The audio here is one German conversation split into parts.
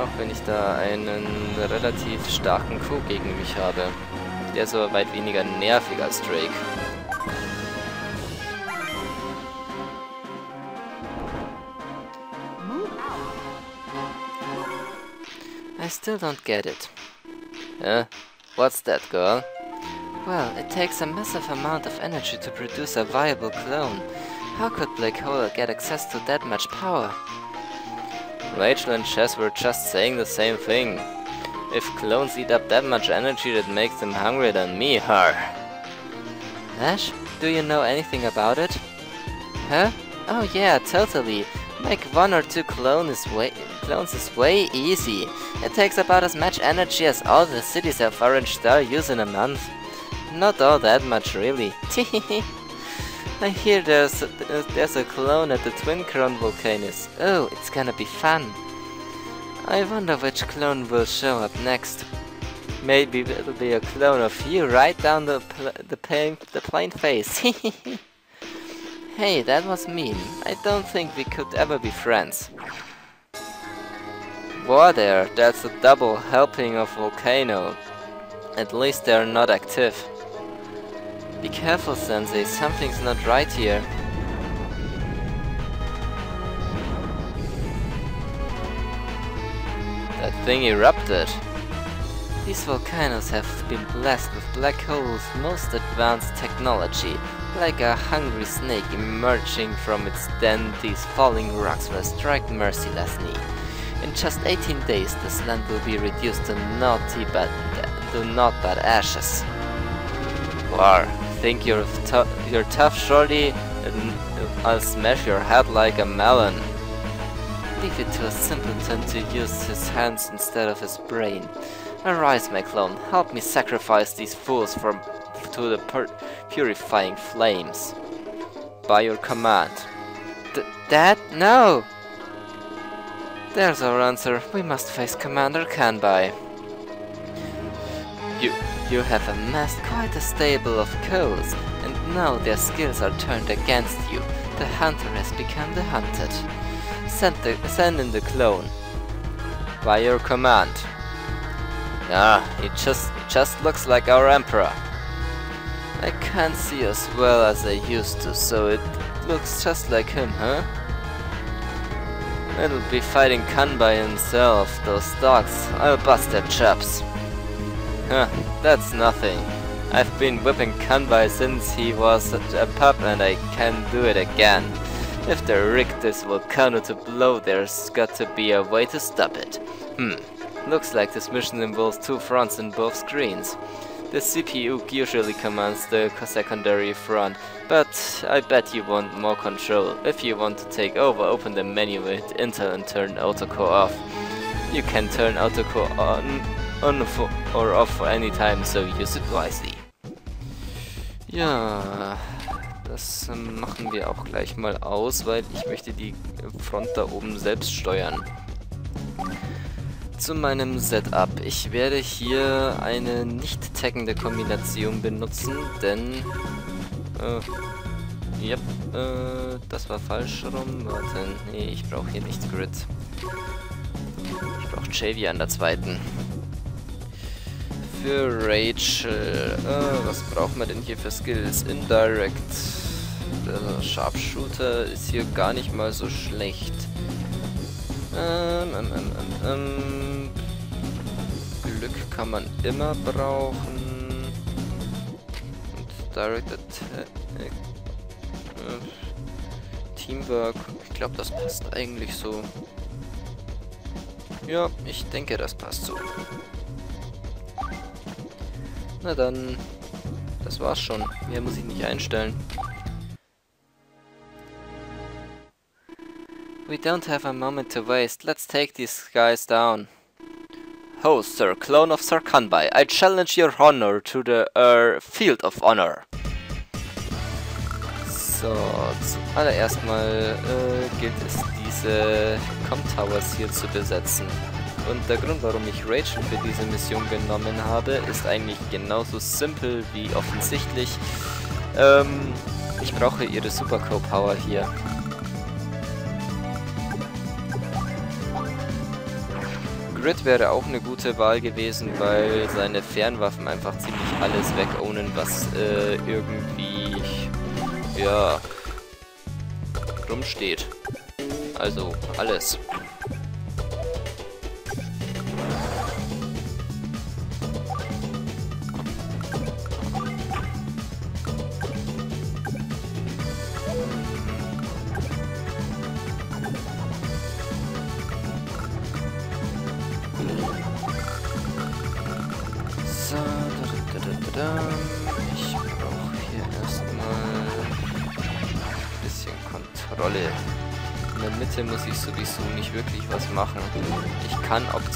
Auch wenn ich da einen relativ starken Crew gegen mich habe. Der ist aber weit weniger nervig als Drake. I still don't get it. Huh? What's that, girl? Well, it takes a massive amount of energy to produce a viable clone. How could Black Hole get access to that much power? Rachel and Chess were just saying the same thing. If clones eat up that much energy, that makes them hungrier than me, her. Ash, do you know anything about it? Huh? Oh yeah, totally. Make one or two clones is way clones is way easy. It takes about as much energy as all the cities of Orange Star use in a month. Not all that much, really. I hear there's a, there's a clone at the Twin Crown Volcanoes. Oh, it's gonna be fun. I wonder which clone will show up next. Maybe it'll be a clone of you right down the pl the plain the plain face. hey, that was mean. I don't think we could ever be friends. Whoa there, that's a double helping of Volcano. At least they're not active. Be careful, Sensei, something's not right here. That thing erupted. These volcanoes have been blessed with Black Hole's most advanced technology, like a hungry snake emerging from its den, these falling rocks will strike mercilessly. In just 18 days, this land will be reduced to naughty but to naught but ashes. War, think you're, you're tough, shorty? Uh, I'll smash your head like a melon. Leave it to a simpleton to use his hands instead of his brain. Arise, my clone, help me sacrifice these fools from to the pur purifying flames. By your command. D Dad? No! There's our answer. We must face Commander Kanbai. You, you have amassed quite a stable of coals, and now their skills are turned against you. The hunter has become the hunted. Send, the, send in the clone. By your command. Ah, he just, just looks like our emperor. I can't see as well as I used to, so it looks just like him, huh? It'll be fighting Kanbai himself, those dogs. I'll bust their chops. Huh, that's nothing. I've been whipping Kanbai since he was a pup and I can do it again. If they rigged this volcano to blow, there's got to be a way to stop it. Hmm, looks like this mission involves two fronts in both screens. The CPU usually commands the secondary front, but I bet you want more control. If you want to take over, open the menu with Intel and turn autocore off. You can turn autocore on, on or off any time, so use it wisely. Ja, das machen wir auch gleich mal aus, weil ich möchte die Front da oben selbst steuern. Zu meinem Setup. Ich werde hier eine nicht taggende Kombination benutzen, denn... Äh, yep, äh, das war falsch rum. Warte, nee, ich brauche hier nicht Grid. Ich brauche Javy an der zweiten. Für Rachel, äh, was brauchen wir denn hier für Skills? Indirect. Der Sharpshooter ist hier gar nicht mal so schlecht. Ähm, ähm, ähm, ähm, ähm, Glück kann man immer brauchen. Und Direct Attack. Äh, Teamwork. Ich glaube, das passt eigentlich so. Ja, ich denke, das passt so. Na dann, das war's schon. Mehr muss ich nicht einstellen. We don't have a moment to waste. Let's take these guys down. Host, Sir, clone of Sir Kanbai, I challenge your honor to the uh, Field of Honor. So, zuallererst mal äh, gilt es, diese Com Towers hier zu besetzen. Und der Grund, warum ich Rachel für diese Mission genommen habe, ist eigentlich genauso simpel wie offensichtlich. Ähm, ich brauche ihre Super Co Power hier. Grid wäre auch eine gute Wahl gewesen, weil seine Fernwaffen einfach ziemlich alles wegownen, was äh, irgendwie, ja, rumsteht. Also, alles.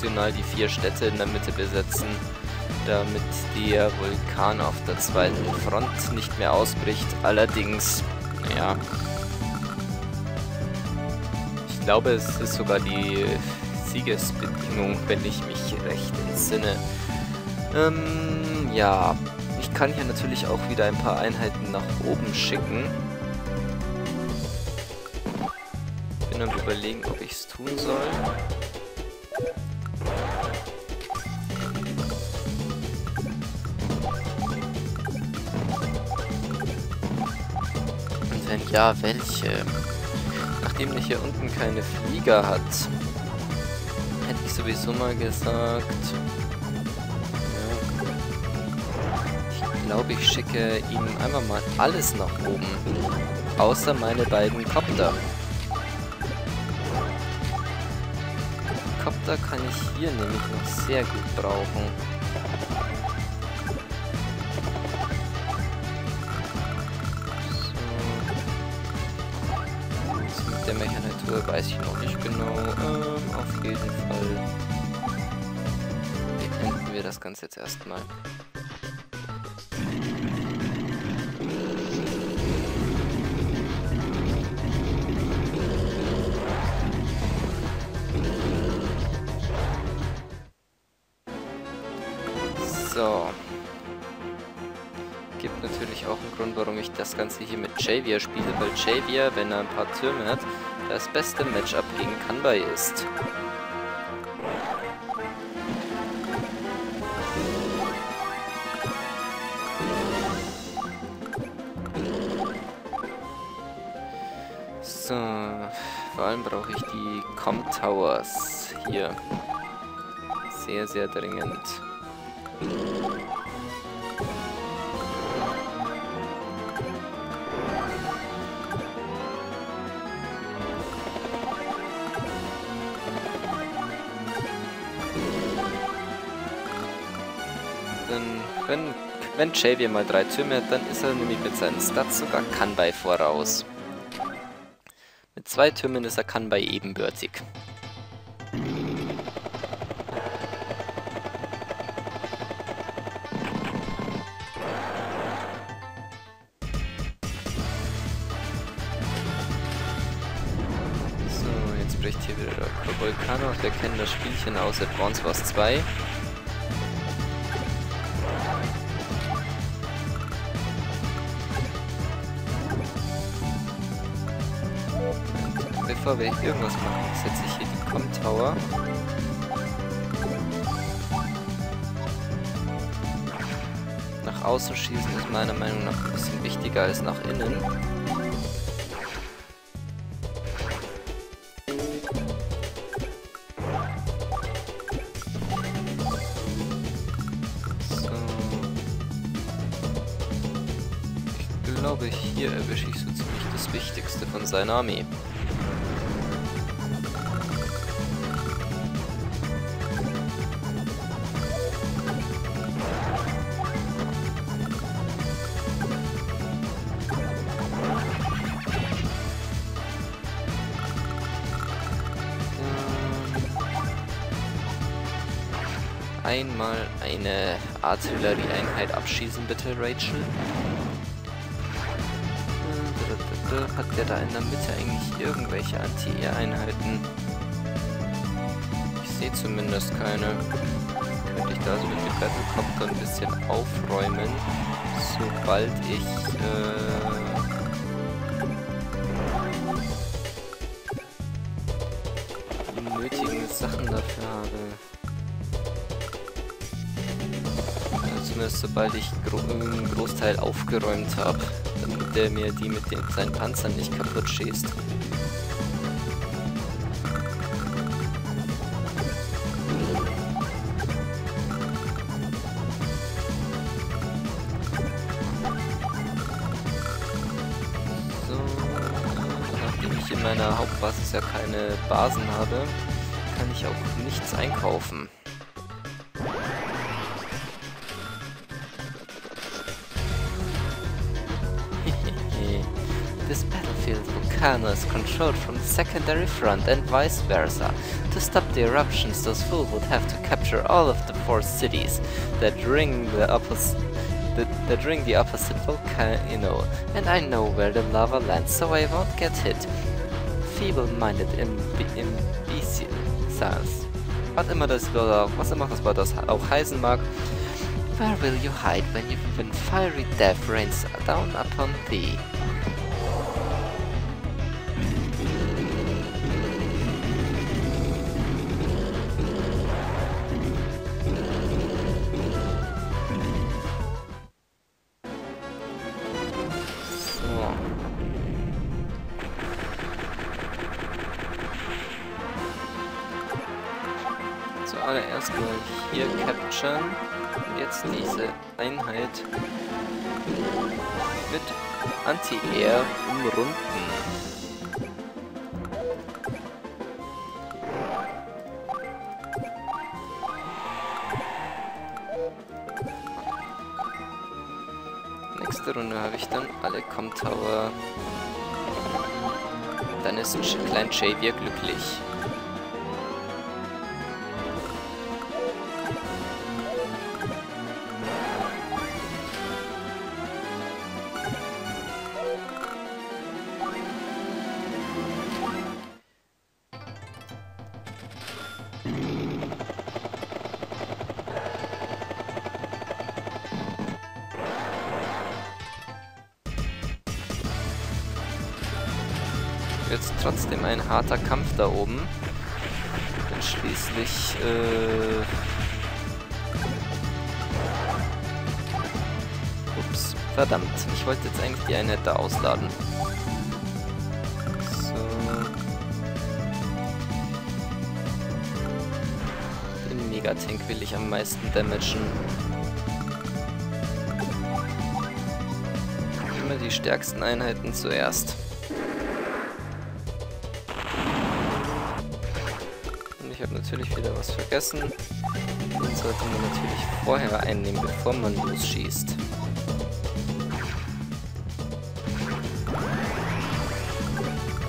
Optional die vier Städte in der Mitte besetzen, damit der Vulkan auf der zweiten Front nicht mehr ausbricht. Allerdings, naja, ich glaube, es ist sogar die Siegesbedingung, wenn ich mich recht entsinne. Ähm, ja, ich kann hier natürlich auch wieder ein paar Einheiten nach oben schicken. Bin am überlegen, ob ich es tun soll. Ja, welche? Nachdem er hier unten keine Flieger hat, hätte ich sowieso mal gesagt, glaube, ich schicke ihm einfach mal alles nach oben. Außer meine beiden Copter. Copter kann ich hier nämlich noch sehr gut brauchen. Mechanatur weiß ich noch nicht genau. Ähm, auf jeden Fall beenden wir das Ganze jetzt erstmal. So. Gibt natürlich auch einen Grund, warum ich das Ganze hier mit Javier spiele, weil Javier, wenn er ein paar Türme hat, das beste Matchup gegen Kanbai ist. So, vor allem brauche ich die Com Towers hier. Sehr, sehr dringend. Wenn, Xavier mal drei Türme hat, dann ist er nämlich mit seinen Stats sogar Kanbai voraus. Mit zwei Türmen ist er Kanbai ebenbürtig. bricht hier wieder der Vulkan auf. Wir kennen das Spielchen aus Advance Wars 2. Bevor wir irgendwas machen, setze ich hier die Com Tower. Nach außen schießen ist meiner Meinung nach ein bisschen wichtiger als nach innen. glaube, hier erwische ich so ziemlich das Wichtigste von seiner Armee. Einmal eine Artillerieeinheit abschießen, bitte, Rachel. Hat der da in der Mitte eigentlich irgendwelche Anti-Air-Einheiten? Ich sehe zumindest keine. Könnte ich da so mit dem Battlecopter ein bisschen aufräumen, sobald ich... Äh Sachen dafür habe. Zumindest sobald ich gro einen Großteil aufgeräumt habe, damit der mir die mit den, seinen Panzern nicht kaputt schießt. in meiner Hauptbasis ja keine Basen habe, kann ich auch nichts einkaufen. Battlefield volcano is controlled from the secondary front and vice versa. To stop the eruptions, those fools would have to capture all of the four cities that ring the opposite that, ring the opposite volcano, and I know where the lava lands, so I won't get hit feeble-minded imbeciles. Was immer das was immer das Wort das auch heißen mag. Where will you hide when when fiery death rains down upon thee? Jetzt diese Einheit mit Anti-Air umrunden. Nächste Runde habe ich dann alle Comtower. Dann ist ein Klein Javier glücklich. Trotzdem ein harter Kampf da oben. Denn schließlich, äh... Ups, verdammt. Ich wollte jetzt eigentlich die Einheit da ausladen. So. Den Megatank will ich am meisten damagen. Immer die stärksten Einheiten zuerst. Ich habe natürlich wieder was vergessen. Den sollte man natürlich vorher einnehmen, bevor man losschießt.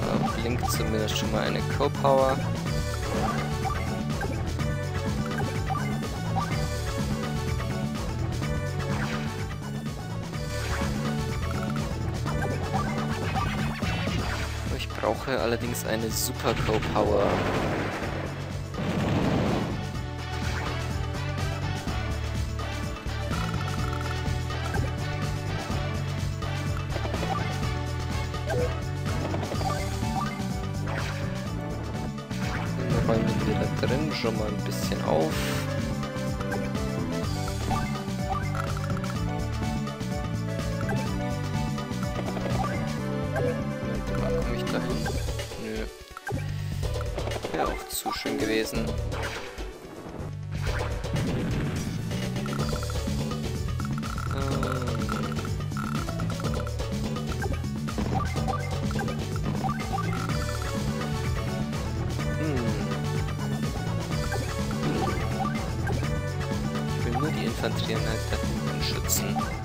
Da blinkt zumindest schon mal eine Co-Power. Ich brauche allerdings eine Super Co-Power. Bisschen auf. Infanterieeinheit da hinten schützen.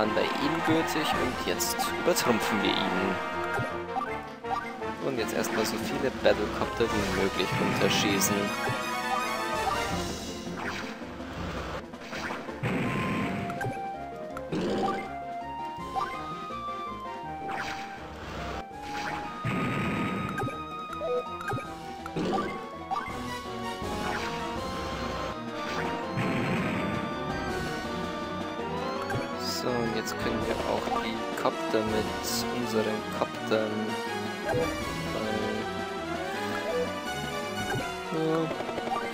Khan bei ihm gültig und jetzt übertrumpfen wir ihn. Und jetzt erstmal so viele Battlecopter wie möglich runterschießen.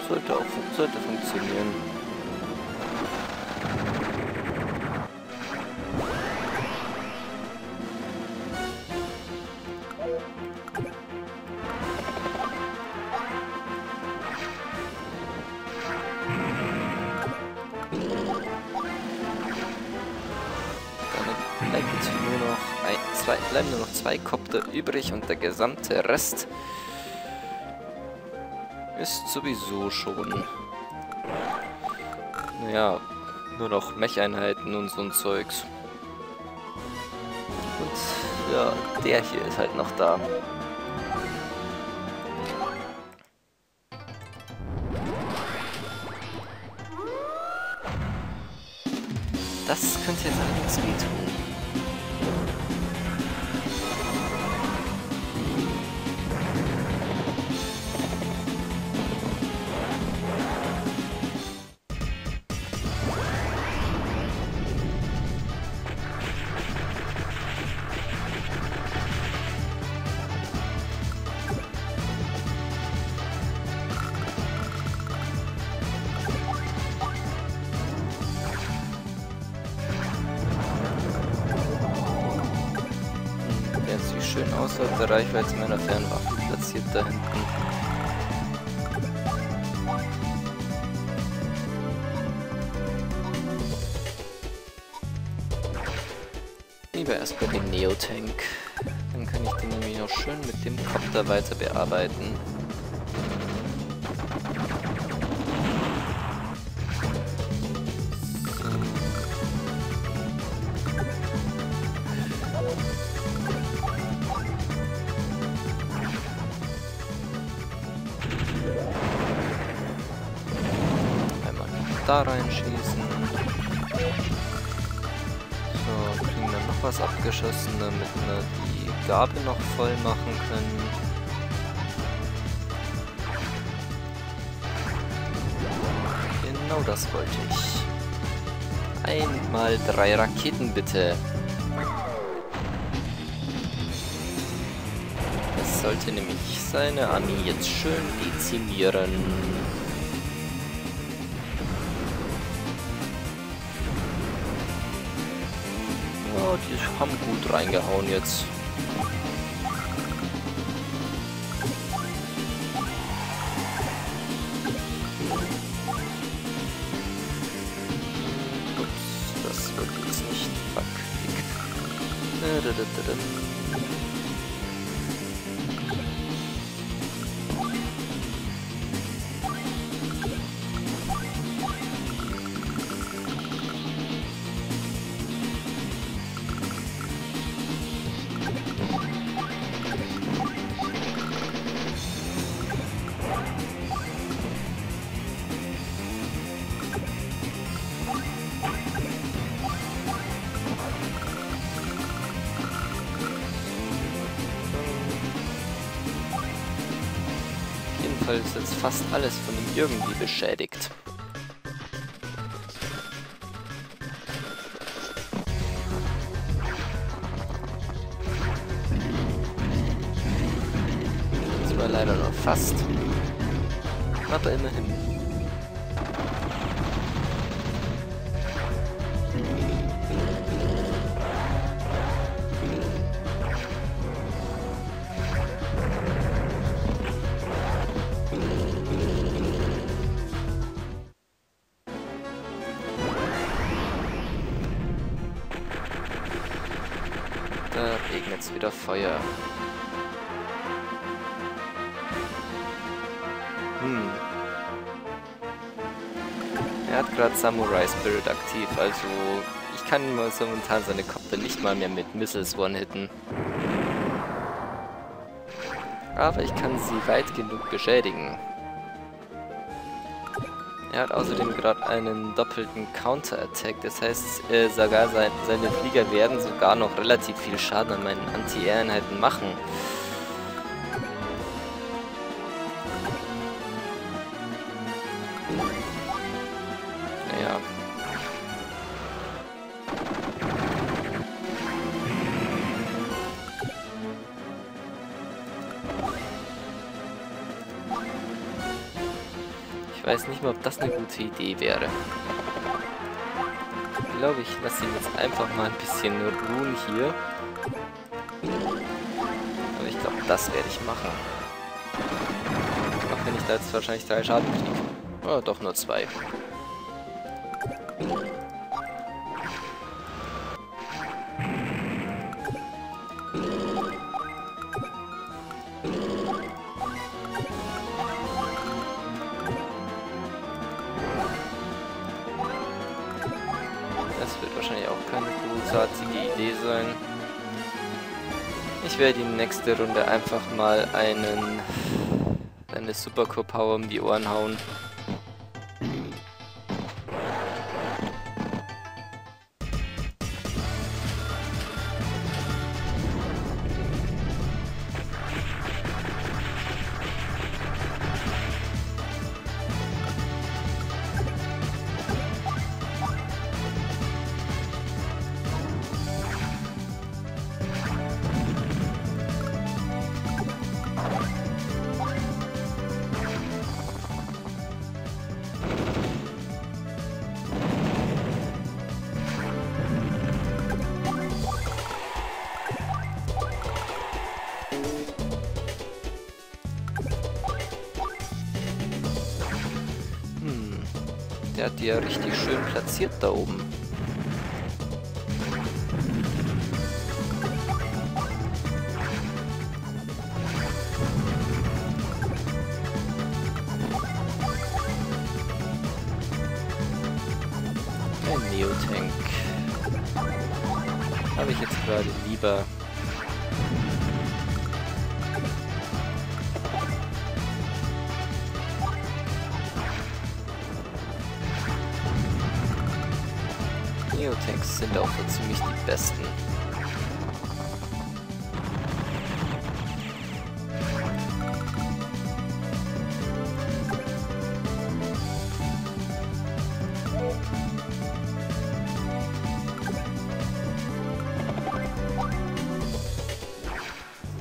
Sollte auch sollte funktionieren. zwei, bleiben nur noch zwei Kopter übrig und der gesamte Rest ist sowieso schon... Naja, nur noch Mech-Einheiten und so ein Zeugs. Und ja, der hier ist halt noch da. Das könnte jetzt allerdings wehtun. Der Reichweite meiner Fernwaffe platziert da hinten. Lieber erstmal den Neotank. Dann kann ich den nämlich noch schön mit dem Kopter weiter bearbeiten. Damit wir die Gabel noch voll machen können. Genau das wollte ich. Einmal drei Raketen bitte. Das sollte nämlich seine Armee jetzt schön dezimieren. Die haben gut reingehauen jetzt. Fall ist jetzt fast alles von ihm irgendwie beschädigt. Jetzt wieder Feuer. Hm. Er hat gerade Samurai Spirit aktiv, also ich kann momentan seine Kopfe nicht mal mehr mit Missiles one-hitten. Aber ich kann sie weit genug beschädigen. Er hat außerdem gerade einen doppelten Counter-Attack. Das heißt, äh, sogar sein, seine Flieger werden sogar noch relativ viel Schaden an meinen Anti-Air-Einheiten machen. Weiß nicht mal, ob das eine gute Idee wäre. Ich glaube, ich lasse ihn jetzt einfach mal ein bisschen ruhen hier. Aber ich glaube, das werde ich machen. Auch wenn ich da jetzt wahrscheinlich drei Schaden kriege. Oh, doch nur zwei. Nächste Runde einfach mal einen eine Supercore Power um die Ohren hauen. Der hat die ja richtig schön platziert da oben. Ein Neotank. Habe ich jetzt gerade lieber sind auch so ziemlich die besten.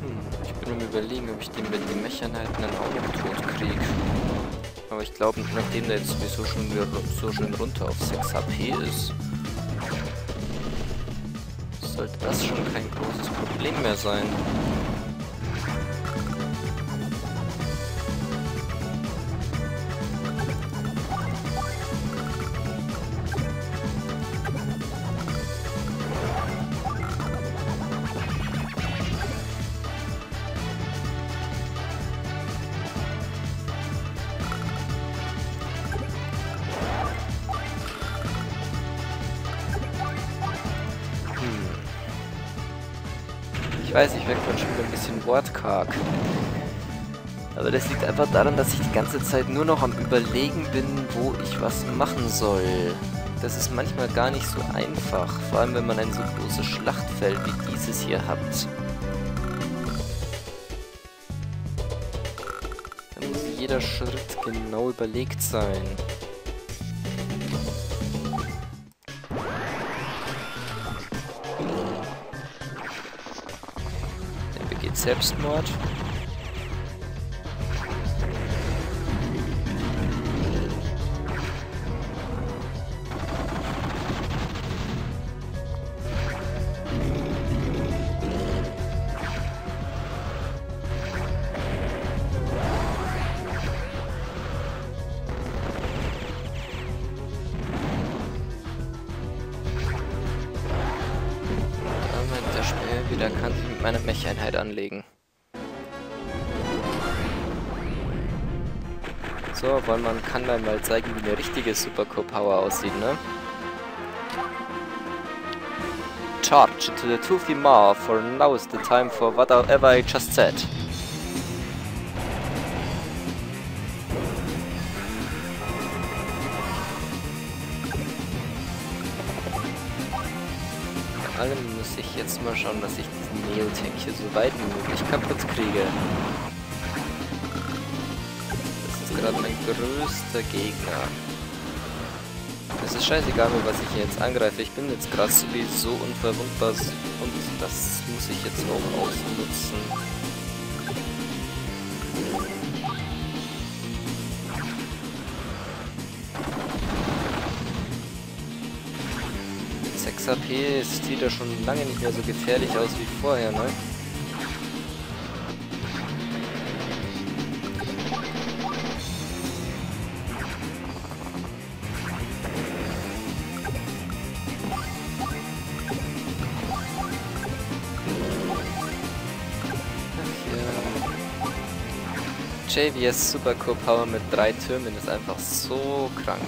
Hm, ich ich glaube, nachdem der jetzt sowieso schon wieder so schön runter auf 6 HP ist, sollte das schon kein großes Problem mehr sein. Wortkarg. Aber das liegt einfach daran, dass ich die ganze Zeit nur noch am überlegen bin, wo ich was machen soll. Das ist manchmal gar nicht so einfach, vor allem wenn man ein so großes Schlachtfeld wie dieses hier hat. Da muss jeder Schritt genau überlegt sein. Selbstmord. Wieder kann sich mit meiner Mech-Einheit anlegen. So, weil man kann dann mal zeigen, wie eine richtige Supercore Power aussieht, ne? charge into the toothy maw, for now is the time for whatever I just said. Schauen, dass ich diesen Neotank hier so weit wie möglich kaputt kriege. Das ist gerade mein größter Gegner. Es ist scheißegal, was ich hier jetzt angreife. Ich bin jetzt gerade sowieso unverwundbar und das muss ich jetzt auch ausnutzen. 6 HP sieht er schon lange nicht mehr so gefährlich aus wie vorher, ne? JVS Super Core Power mit drei Türmen ist einfach so krank.